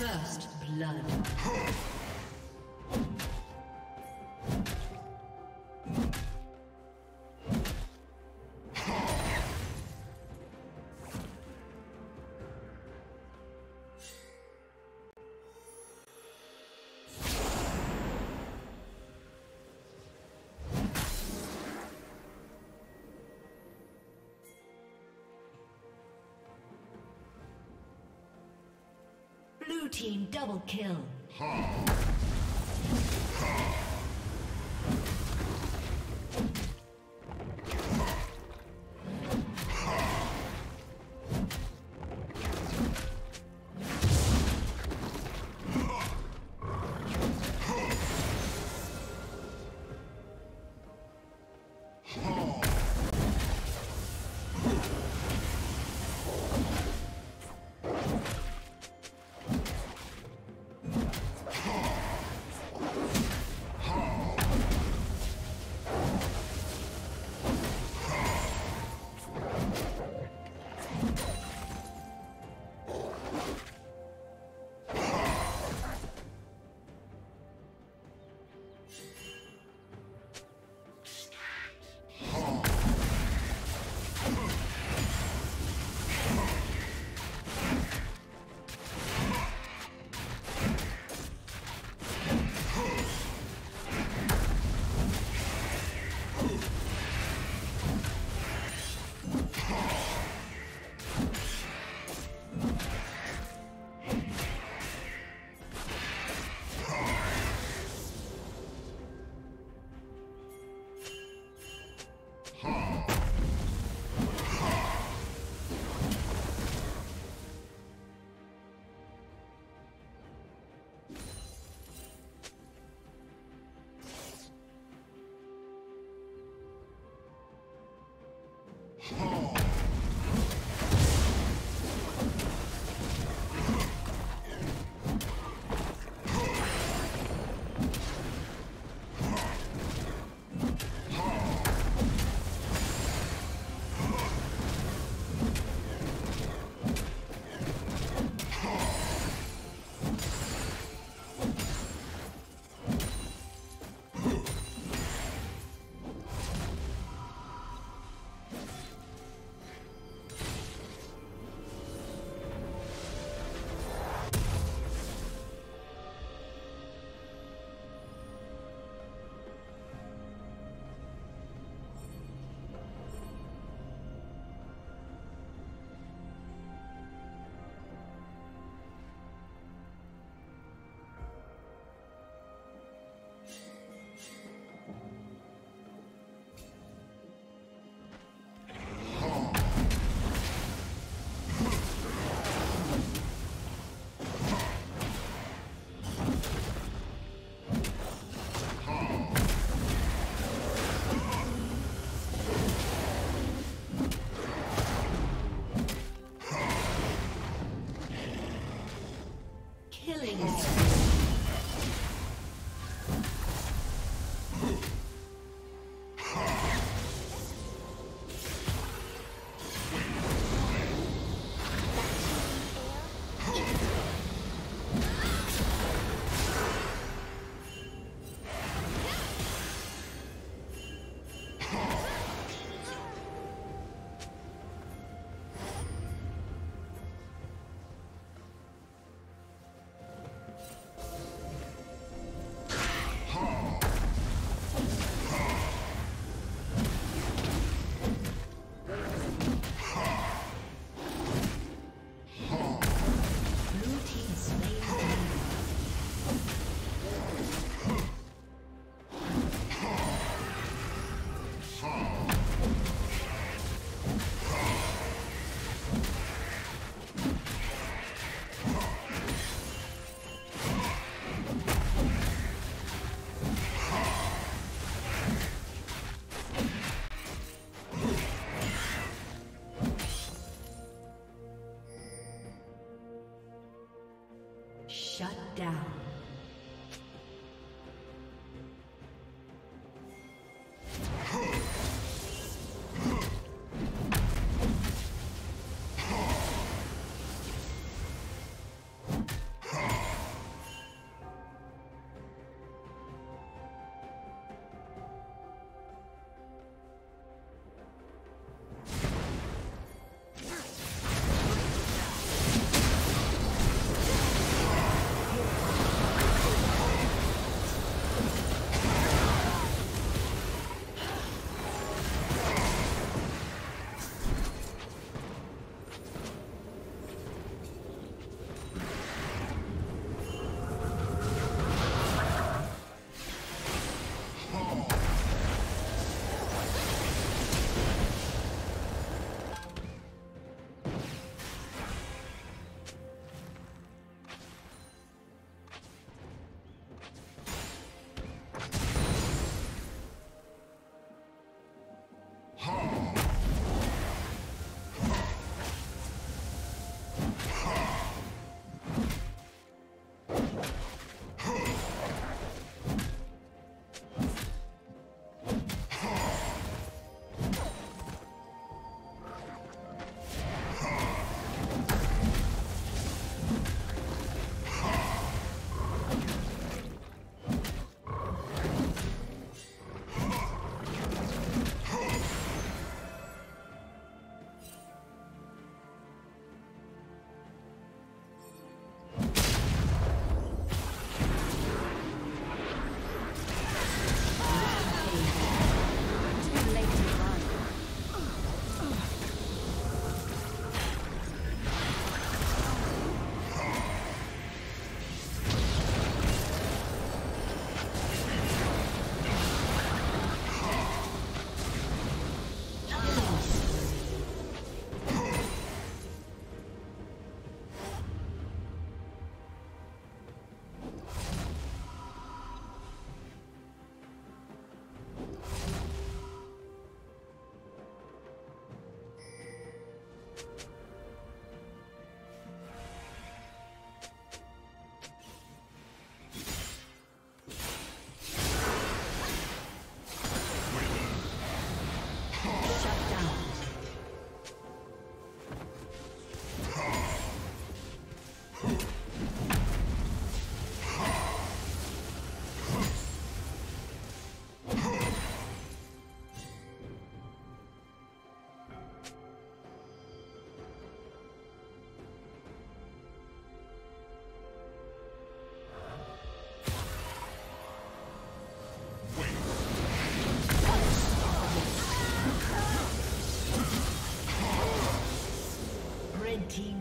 First blood. Team double kill. Shut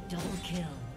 double kill.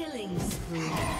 Killing spree.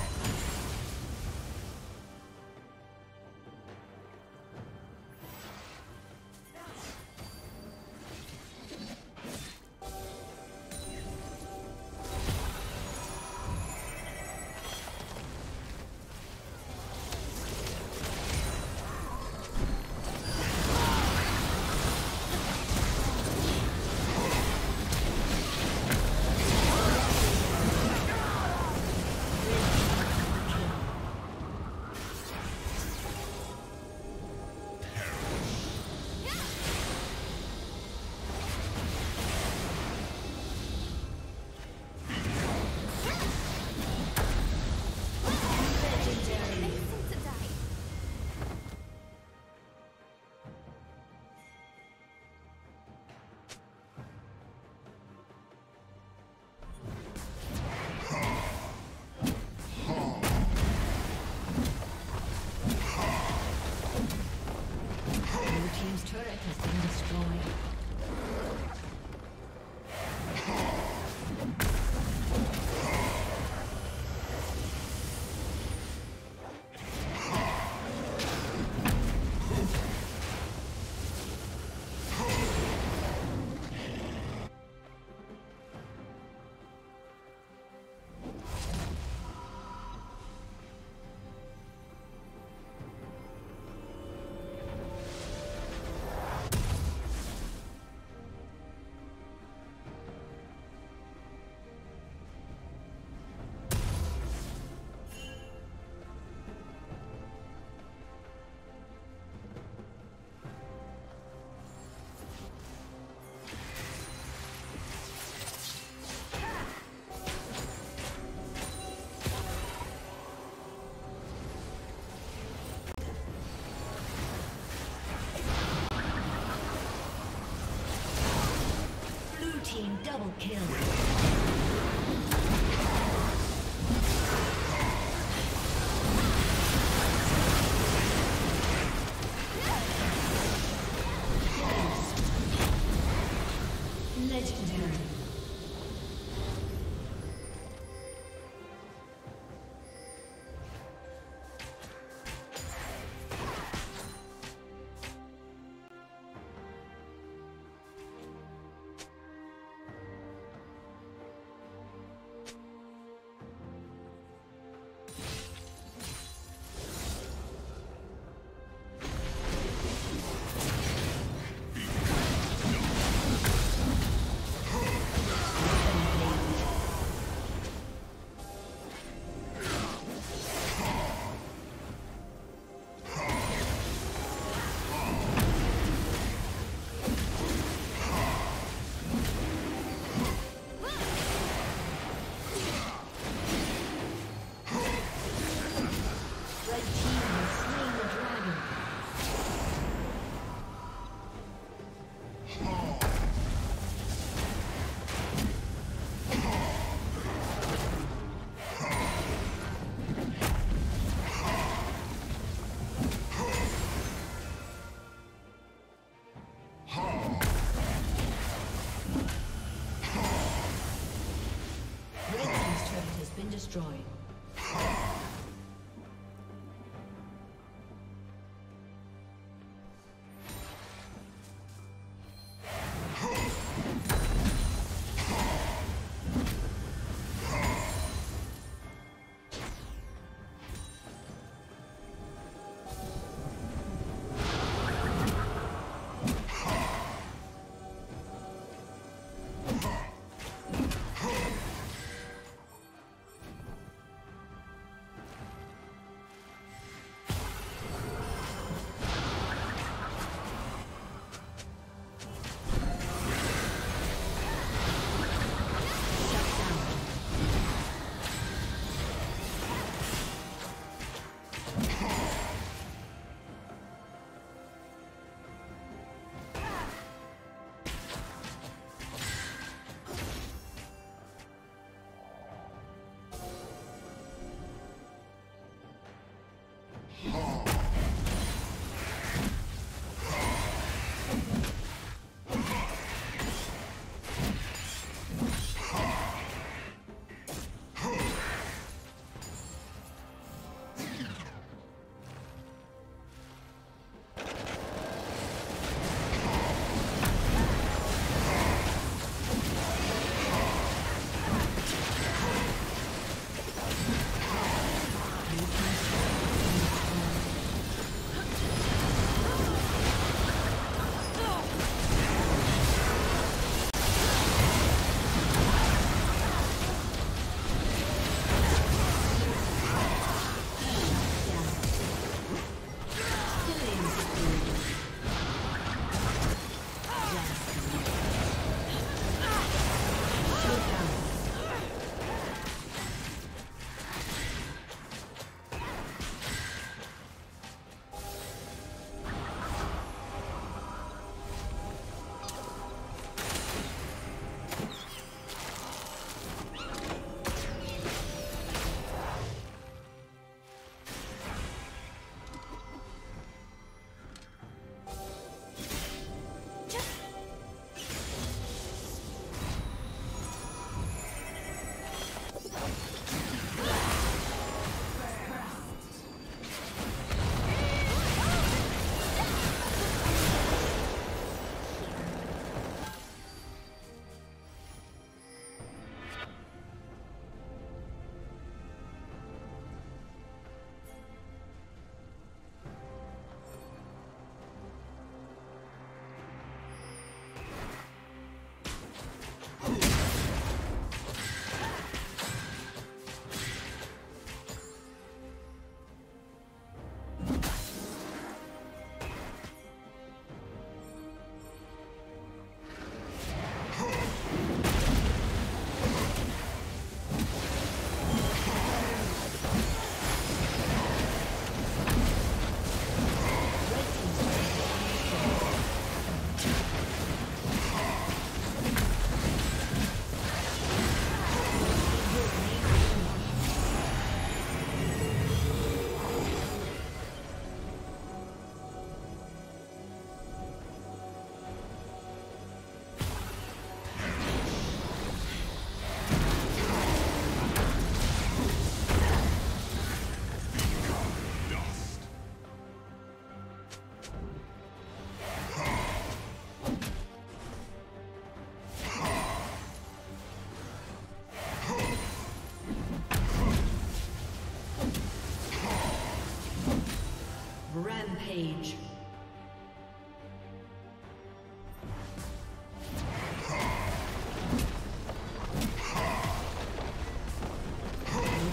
Double kill.